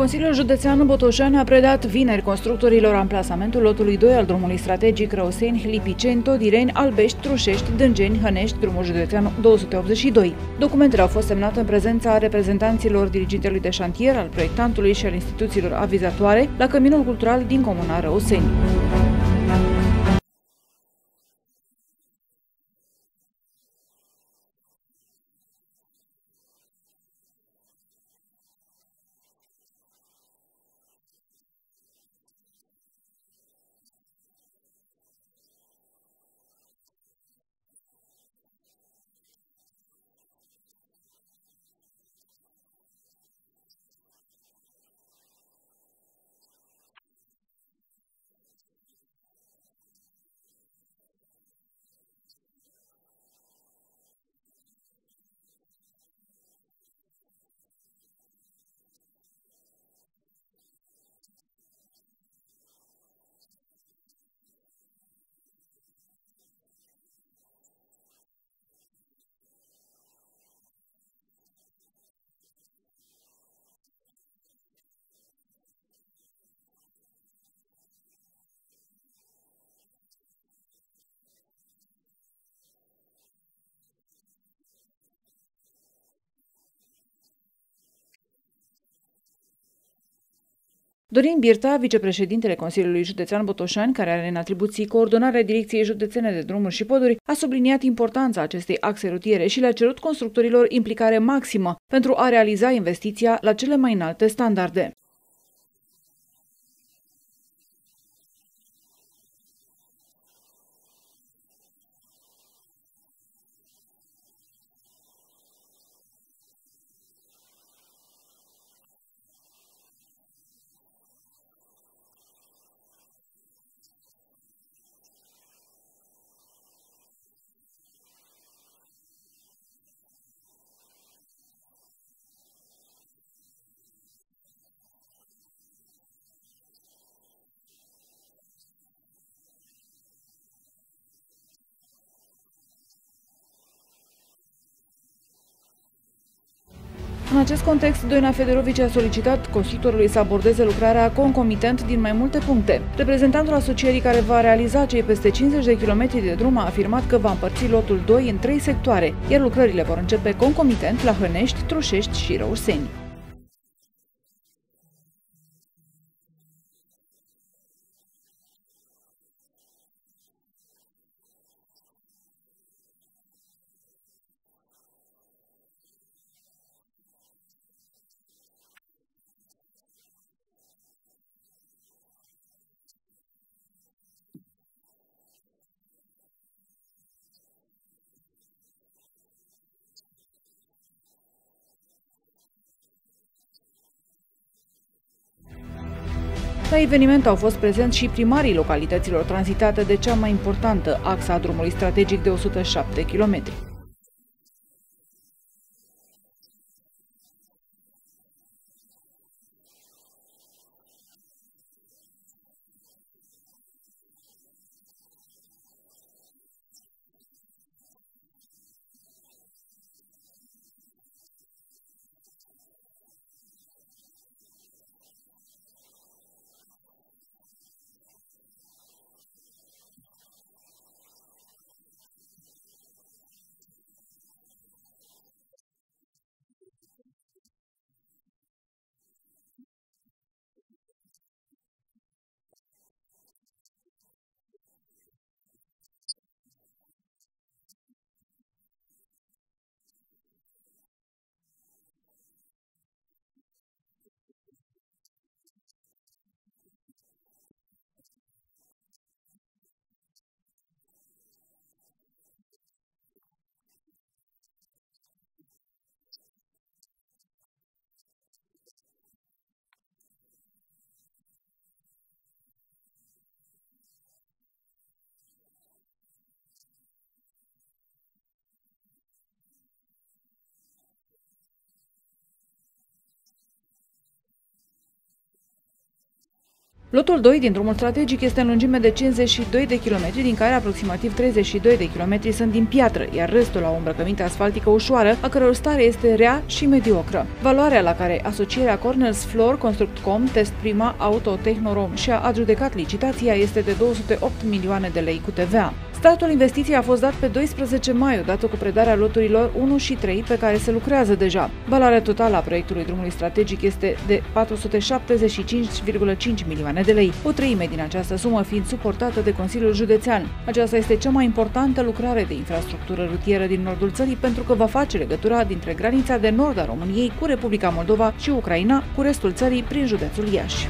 Consiliul Județean Botoșani a predat vineri constructorilor amplasamentul lotului 2 al drumului strategic Răuseni, Lipiceni, Todireni, Albești, Trușești, Dângeni, Hănești, drumul județean 282. Documentele au fost semnate în prezența reprezentanților dirigintelui de șantier, al proiectantului și al instituțiilor avizatoare la Căminul Cultural din Comuna Răuseni. Dorin Birta, vicepreședintele Consiliului Județean Botoșani, care are în atribuții coordonarea Direcției Județene de Drumuri și Poduri, a subliniat importanța acestei axe rutiere și le-a cerut constructorilor implicare maximă pentru a realiza investiția la cele mai înalte standarde. În acest context, Doina Federovici a solicitat constructorului să abordeze lucrarea concomitent din mai multe puncte. Reprezentantul asocierii care va realiza cei peste 50 de kilometri de drum a afirmat că va împărți lotul 2 în trei sectoare, iar lucrările vor începe concomitent la Hănești, Trușești și Răuseni. La eveniment au fost prezenți și primarii localităților tranzitate de cea mai importantă axa drumului strategic de 107 km. Lotul 2 din drumul strategic este în lungime de 52 de km, din care aproximativ 32 de km sunt din piatră, iar restul au îmbrăcăminte asfaltică ușoară, a căror stare este rea și mediocră. Valoarea la care asocierea Corners Floor Constructcom, Test Prima, Auto Technorom și-a adjudecat licitația este de 208 milioane de lei cu TVA. Startul investiției a fost dat pe 12 mai, odată cu predarea loturilor 1 și 3 pe care se lucrează deja. Valoarea totală a proiectului drumului strategic este de 475,5 milioane de lei, o treime din această sumă fiind suportată de Consiliul Județean. Aceasta este cea mai importantă lucrare de infrastructură rutieră din nordul țării pentru că va face legătura dintre granița de nord a României cu Republica Moldova și Ucraina cu restul țării prin județul Iași.